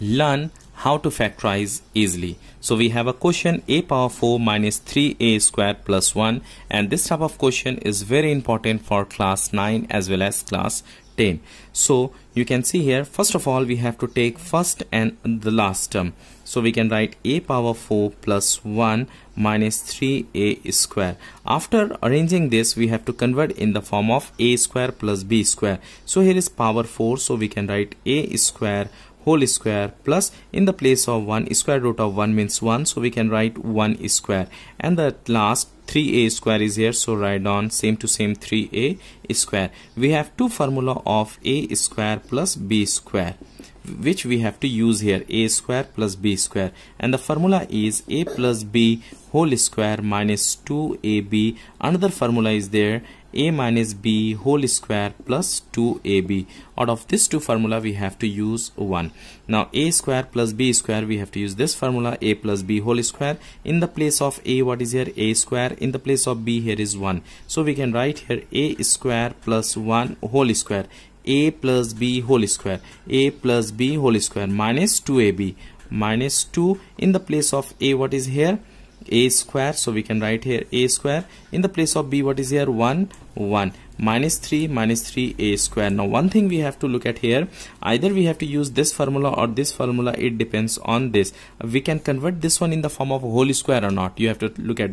learn how to factorize easily. So we have a question a power 4 minus 3a square plus 1 and this type of question is very important for class 9 as well as class 10. So you can see here first of all we have to take first and the last term. So we can write a power 4 plus 1 minus 3a square. After arranging this we have to convert in the form of a square plus b square. So here is power 4 so we can write a square whole square plus in the place of 1 square root of 1 means 1 so we can write 1 square. And the last 3a square is here so write on same to same 3a square. We have two formula of a square plus b square which we have to use here a square plus b square. And the formula is a plus b whole square minus 2ab another formula is there a minus b whole square plus 2ab out of these two formula we have to use 1 now a square plus b square we have to use this formula a plus b whole square. In the place of a what is here? A square. In the place of b here is 1 so we can write here a square plus 1 whole square a plus b whole square. A plus b whole square minus 2ab minus 2 in the place of a what is here? A square. So we can write here a square. In the place of b what is here? 1 1 minus 3 minus 3 a square. Now one thing we have to look at here. Either we have to use this formula or this formula. It depends on this. We can convert this one in the form of whole square or not. You have to look at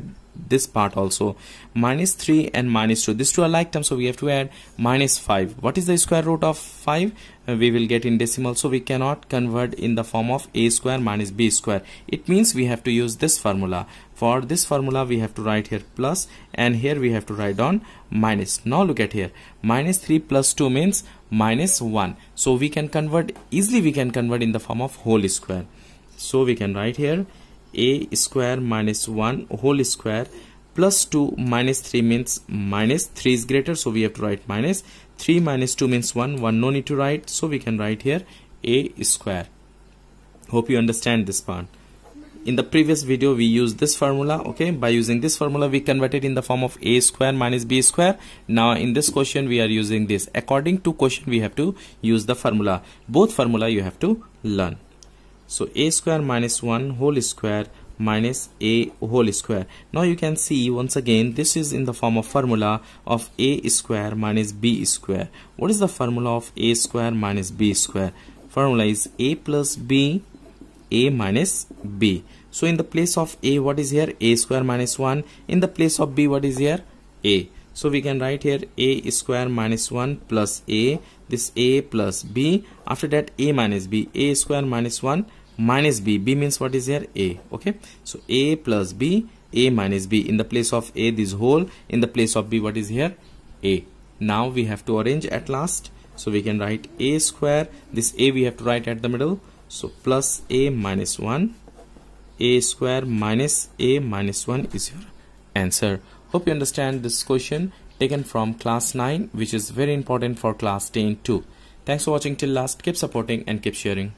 this part also. Minus 3 and minus 2 these two are like terms so we have to add minus 5 what is the square root of 5 uh, we will get in decimal so we cannot convert in the form of a square minus b square. It means we have to use this formula. For this formula we have to write here plus and here we have to write down minus. Now look at here. Minus 3 plus 2 means minus 1 so we can convert easily we can convert in the form of whole square. So we can write here a square minus 1 whole square plus 2 minus 3 means minus 3 is greater so we have to write minus. 3 minus 2 means 1 1 no need to write so we can write here a square. Hope you understand this part. In the previous video we used this formula okay? By using this formula we convert it in the form of a square minus b square. Now in this question we are using this. According to question we have to use the formula. Both formula you have to learn so a square minus 1 whole square minus a whole square. Now you can see once again this is in the form of formula of a square minus b square. What is the formula of a square minus b square? Formula is a plus b a minus b. So in the place of a what is here? A square minus 1 in the place of b what is here? A so we can write here a square minus 1 plus a. This a plus b. After that a minus b. A square minus 1 minus b. B means what is here? A. Okay? So a plus b a minus b. In the place of a this whole. In the place of b what is here? A. Now we have to arrange at last. So we can write a square. This a we have to write at the middle. So plus a minus 1 a square minus a minus 1 is your answer hope you understand this question taken from class 9 which is very important for class 10 too. Thanks for watching till last. Keep supporting and keep sharing